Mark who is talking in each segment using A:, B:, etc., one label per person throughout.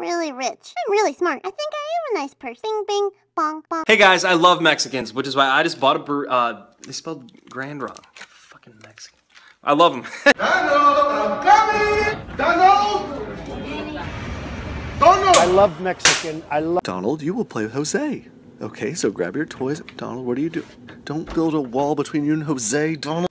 A: I'm really rich. I'm really smart. I think I am a nice person. Bing, bing, bong, bong.
B: Hey guys, I love Mexicans, which is why I just bought a bur- uh, they spelled grand wrong. Fucking Mexican. I love them.
C: Donald, I'm coming! Donald! Donald!
D: I love Mexican. I love.
E: Donald, you will play with Jose. Okay, so grab your toys. Donald, what are you doing? Don't build a wall between you and Jose, Donald.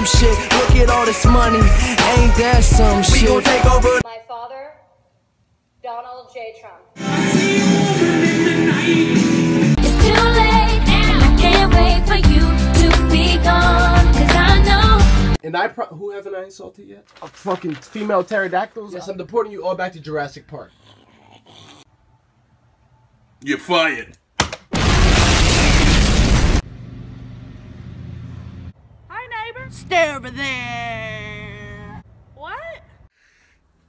F: Donald Trump shit. Look at all this money, ain't that some shit? We gon' take over.
G: My father, Donald J. Trump.
H: It's too late now. I can't wait for you to be gone. Cause I know.
I: And I pro- who haven't I insulted yet? A fucking female pterodactyls. Yes, I'm deporting you all back to Jurassic Park.
C: You're fired.
J: Stay over there.
K: What?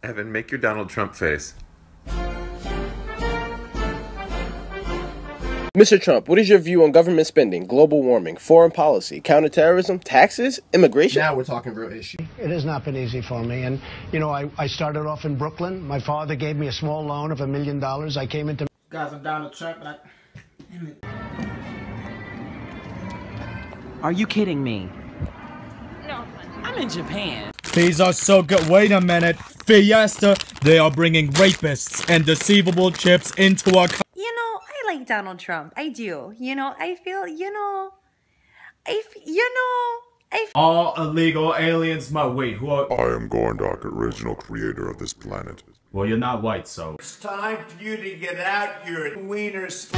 L: Evan, make your Donald Trump face.
I: Mr. Trump, what is your view on government spending, global warming, foreign policy, counterterrorism, taxes, immigration? Now we're talking real issue.
D: It has not been easy for me. And, you know, I, I started off in Brooklyn. My father gave me a small loan of a million dollars. I came into.
M: Guys, I'm Donald Trump, and I.
N: Are you kidding me?
K: No.
N: I'm in Japan.
O: These are so good. Wait a minute. Fiesta. They are bringing rapists and deceivable chips into our country.
P: You know, I like Donald Trump. I do. You know, I feel, you know, I, f- you know, I. F-
O: All illegal aliens. My wait, who are?
Q: I am Gorndok, original creator of this planet.
O: Well, you're not white, so.
R: It's time for you to get out your wieners.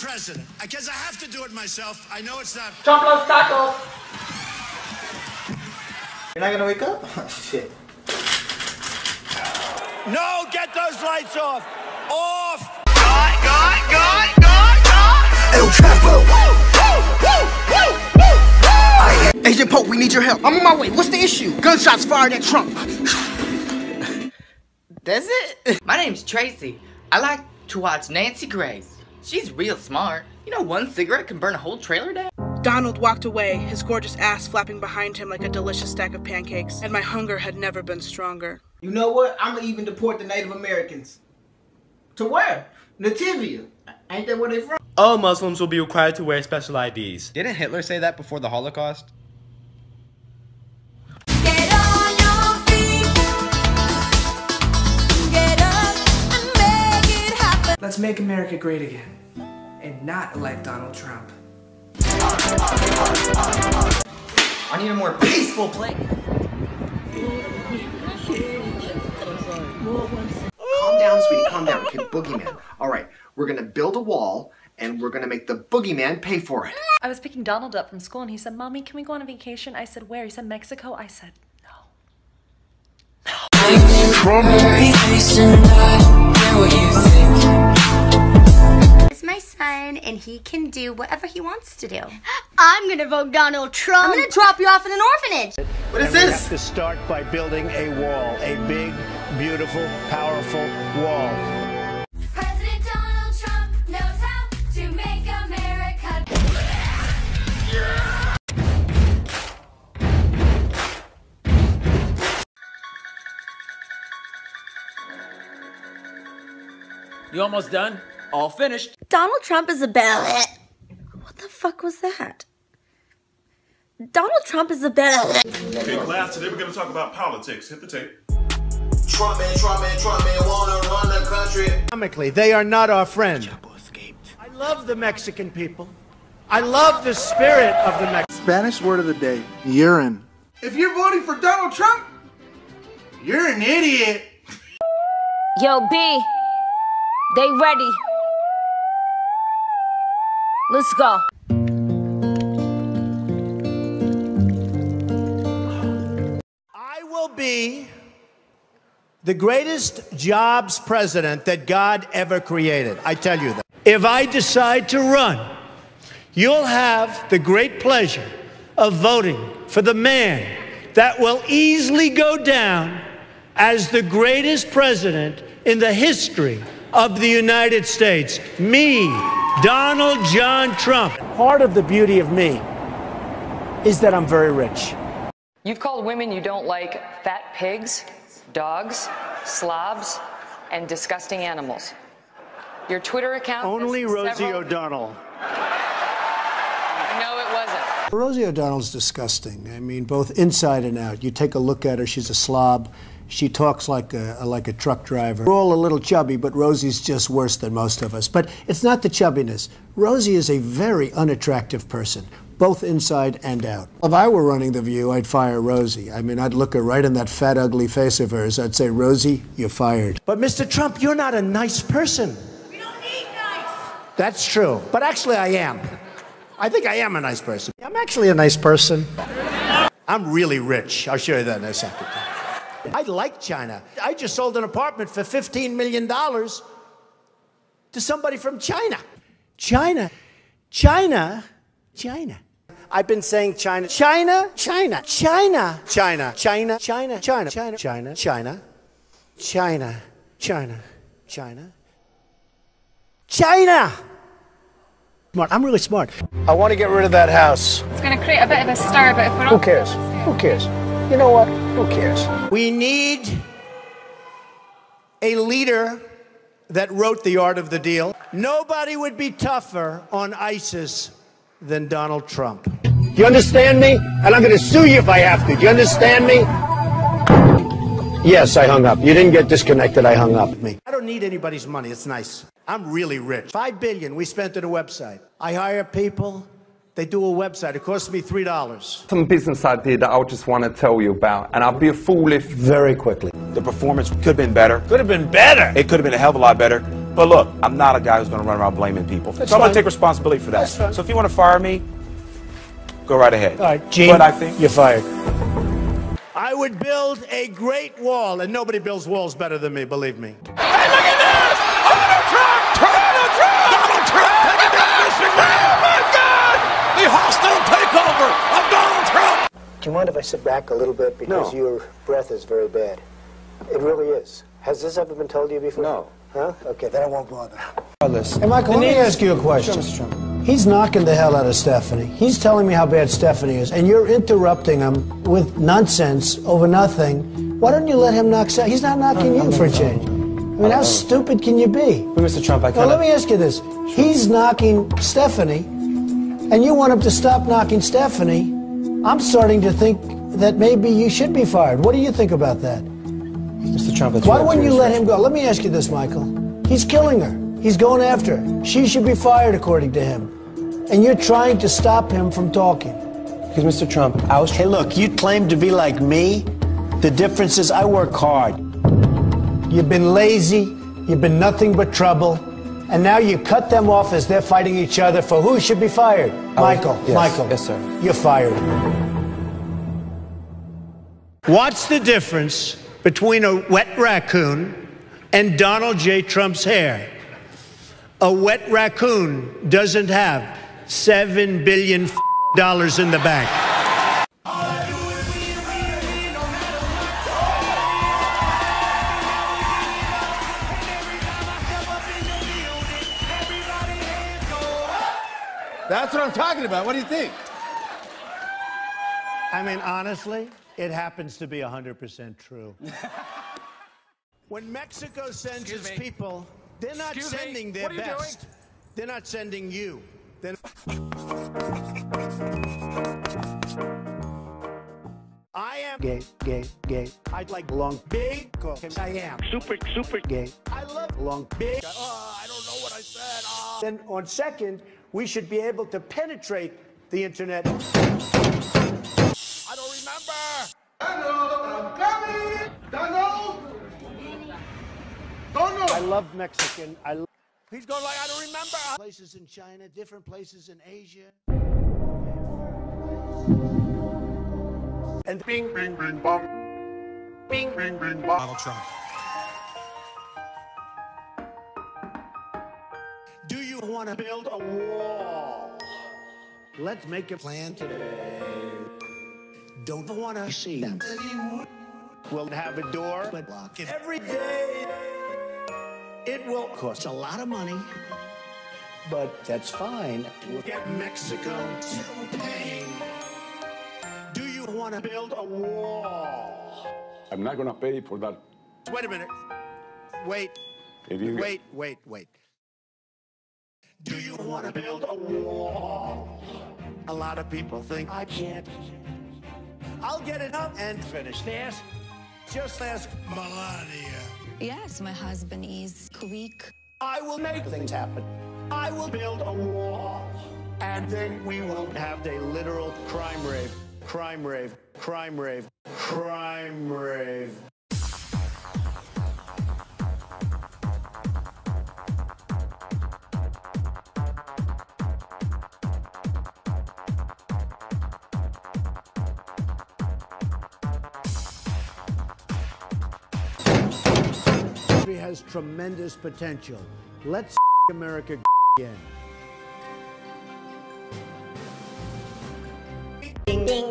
S: The president. I guess I have to do it myself. I know it's not.
M: Trump loves tacos. You're not gonna wake up? Oh, shit.
R: No, get those lights off! Off!
S: God, God, God, God, God!
F: El Chapo. Agent Pope, we need your help.
M: I'm on my way. What's the issue? Gunshots fired at Trump.
T: That's it? My name's Tracy. I like to watch Nancy Grace. She's real smart. You know, one cigarette can burn a whole trailer down.
C: Donald walked away, his gorgeous ass flapping behind him like a delicious stack of pancakes, and my hunger had never been stronger.
M: You know what? I'm gonna even deport the Native Americans. To where? Nativia. Ain't that where they from?
B: All Muslims will be required to wear special IDs.
G: Didn't Hitler say that before the Holocaust?
E: Let's make America great again and not elect Donald Trump.
T: I need a more peaceful place.
J: Calm down, sweetie. Calm down. Okay, boogeyman. All right, we're gonna build a wall, and we're gonna make the boogeyman pay for it.
O: I was picking Donald up from school and he said, Mommy, can we go on a vacation? I said, Where? He said, Mexico. I said,
P: It's he can do whatever he wants to do.
A: I'm gonna vote Donald Trump.
P: I'm gonna drop you off in an orphanage.
M: What is
D: And we
M: this?
D: have to start by building a wall, a big, beautiful, powerful wall.
H: President Donald Trump knows how to make America.
N: You almost done? All finished.
P: Donald Trump is a bad. What the fuck was that? Donald Trump is a bad.
Q: Okay, class, today we're going to talk about politics. Hit the tape.
R: Trump man, Trump man, Trump man wanna run the country.
D: Economically, they are not our friend. I love the Mexican people. I love the spirit of the Mexican.
E: Spanish word of the day urine.
M: If you're voting for Donald Trump, you're an idiot.
H: Yo, B. They ready. Let's go.
D: I will be the greatest jobs president that God ever created. I tell you that. If I decide to run, you'll have the great pleasure of voting for the man that will easily go down as the greatest president in the history of the United States. Me, Donald John Trump. Part of the beauty of me is that I'm very rich.
U: You've called women you don't like fat pigs, dogs, slobs, and disgusting animals. Your Twitter account.
D: Only Rosie
U: several-
D: O'Donnell.
U: No, it wasn't.
D: Rosie O'Donnell's disgusting. I mean, both inside and out. You take a look at her; she's a slob. She talks like a like a truck driver. We're all a little chubby, but Rosie's just worse than most of us. But it's not the chubbiness. Rosie is a very unattractive person, both inside and out. If I were running the View, I'd fire Rosie. I mean, I'd look her right in that fat, ugly face of hers. I'd say, Rosie, you're fired. But Mr. Trump, you're not a nice person. We don't need nice. That's true. But actually, I am. I think I am a nice person. I'm actually a nice person. I'm really rich. I'll show you that in a second. I like China. I just sold an apartment for $15 million to somebody from China. China. China. China. I've been saying China. China. China. China. China. China. China. China. China. China. China. China. China. China. China. Smart. I'm really smart. I want to get rid of that house.
K: It's going to create a bit of a stir, but if we're all
D: Who cares? Who cares? You know what? Who cares? We need a leader that wrote The Art of the Deal. Nobody would be tougher on ISIS than Donald Trump. Do you understand me? And I'm going to sue you if I have to. Do you understand me? Yes, I hung up. You didn't get disconnected. I hung up. Me. I don't need anybody's money. It's nice. I'm really rich. Five billion we spent on a website. I hire people. They do a website. It costs me three dollars.
V: Some business idea that I just want to tell you about, and I'll be a fool if.
D: Very quickly.
W: The performance could have been better.
D: Could have been better.
W: It could have been a hell of a lot better. But look, I'm not a guy who's going to run around blaming people.
D: That's
W: so I'm going to take responsibility for that.
D: That's fine.
W: So if you want to fire me, go right ahead.
D: All right, Gene.
W: But I think
D: you're fired. I would build a great wall, and nobody builds walls better than me. Believe me.
S: The hostile takeover of Donald Trump.
D: Do you mind if I sit back a little bit because
W: No.
D: your breath is very bad? It really is. Has this ever been told to you before?
W: No.
D: Huh? Okay, then I won't bother.
W: Hey,
D: Hey, Michael, let me ask you a question. He's knocking the hell out of Stephanie. He's telling me how bad Stephanie is, and you're interrupting him with nonsense over nothing. Why don't you let him knock? Se- He's not knocking you for a change. I mean, how stupid can you be?
W: Mr. Trump, I
D: Well, let me ask you this: He's knocking Stephanie, and you want him to stop knocking Stephanie. I'm starting to think that maybe you should be fired. What do you think about that?
W: Mr. Trump, it's
D: Why wouldn't you let him go? Let me ask you this, Michael. He's killing her. He's going after her. She should be fired, according to him. And you're trying to stop him from talking.
W: Because Mr. Trump, I was.
D: Hey, look, you claim to be like me. The difference is I work hard. You've been lazy. You've been nothing but trouble. And now you cut them off as they're fighting each other for who should be fired. Michael,
W: yes,
D: Michael.
W: yes, sir.
D: You're fired. What's the difference between a wet raccoon and Donald J. Trump's hair? A wet raccoon doesn't have seven billion dollars in the bank.
M: That's what I'm talking about. What do you think?
D: I mean, honestly, it happens to be 100% true. when Mexico sends
M: Excuse
D: its
M: me.
D: people, they're not
M: Excuse me.
D: sending their
M: What are you
D: best. They're not sending you. They're I am gay, gay, gay. I'd like long, big, because I am super, super gay. I love long, big. Oh, I don't know what I said. Oh. Then on second, we should be able to penetrate the internet.
S: I don't remember. Donald, I'm coming. Donald. Donald.
D: I love Mexican. I. Lo- He's going like I don't remember. Places in China, different places in Asia. And
S: Bing, bing, bing, bong. Bing, bing, bing, bong. Donald Trump.
D: Want to build a wall? Let's make a plan today. Don't want to see them. We'll have a door, but lock it every day. It will cost a lot of money but that's fine. We'll get Mexico to pay. Do you want to build a wall?
W: I'm not gonna pay for that.
D: Wait a minute. Wait. Wait, wait, wait. Do you want to build a wall? A lot of people think I can't. I'll get it up and finish. this. just ask Melania.
X: Yes, my husband is quick.
D: I will make things happen. I will build a wall. And then we won't have a literal crime rave. Crime rave. Crime rave. Crime rave. Country has tremendous potential. Let's America again. Ding, ding,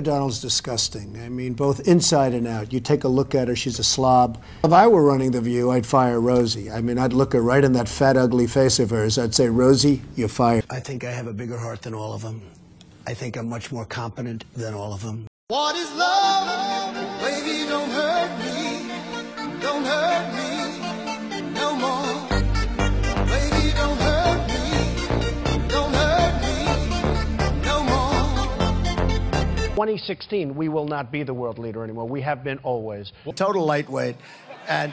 D: O'Donnell's disgusting. I mean, both inside and out. You take a look at her, she's a slob. If I were running The View, I'd fire Rosie. I mean, I'd look her right in that fat, ugly face of hers. I'd say, Rosie, you're fired. I think I have a bigger heart than all of them. I think I'm much more competent than all of them.
R: What is love? Baby, don't hurt me. Don't hurt
D: 2016, we will not be the world leader anymore. We have been always. Total lightweight. And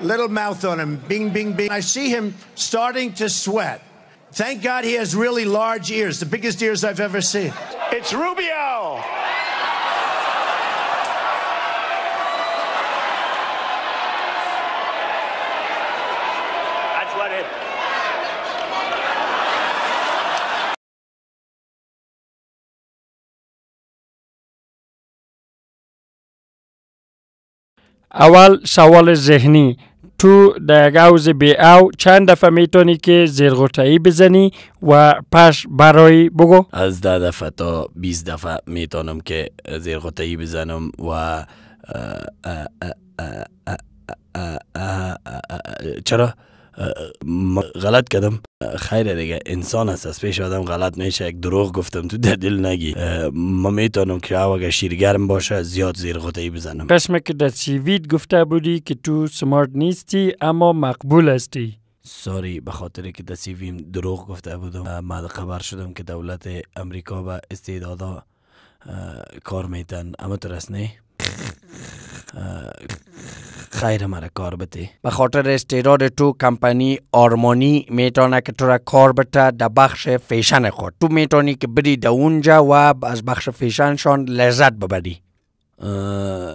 D: little mouth on him. Bing, bing, bing. I see him starting to sweat. Thank God he has really large ears, the biggest ears I've ever seen. It's Rubio.
R: That's what it.
Y: اول سوال ذهنی. تو دگوز به او چند دفعه می‌تونی که زیرغوتایی بزنی و پش برای بگو؟
Z: از ده دفعه تا 20 دفعه می‌تونم که زیرغوتایی بزنم و چرا؟ غلط کردم. خیره دیگه. انسان است از پیش آدم غلط میشه یک دروغ گفتم تو در دل نگی. ما می‌تونم که او اگر شیرگرم باشه زیاد زیرغوتایی بزنم.
Y: قسمه که در سیویت گفته بودی که تو سمارت نیستی اما مقبول هستی.
Z: ساری به خاطر که در سیویم دروغ گفته بودم. من خبر شدم که دولت امریکا به استعدادا کار میتن اما تو رس نه اه، خیر مرا کار بده.
Y: به خاطر استعداد تو کمپانی آرمانی می‌تونه که تو را کار بته در بخش فیشن خود. تو می‌تونی که بری در اونجا و از بخش فیشنشان لذت ببری.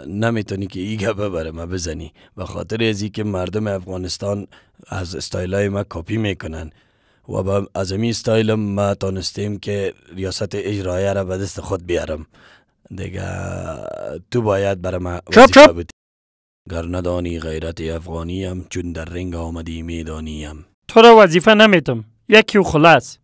Z: نمی‌تونی که ایگه ببره ما بزنی. به خاطر ازی که مردم افغانستان از استایلای ما کپی می‌کنن و با از امی استایلم ما تانستیم که ریاست اجرایه را به دست خود بیارم. دیگه تو باید برای ما. بدی. گر ندانی غیرت افغانیم چون در رنگ آمدی می‌دانیم.
Y: تو را وظیفه نمیتم یکی و خلاص.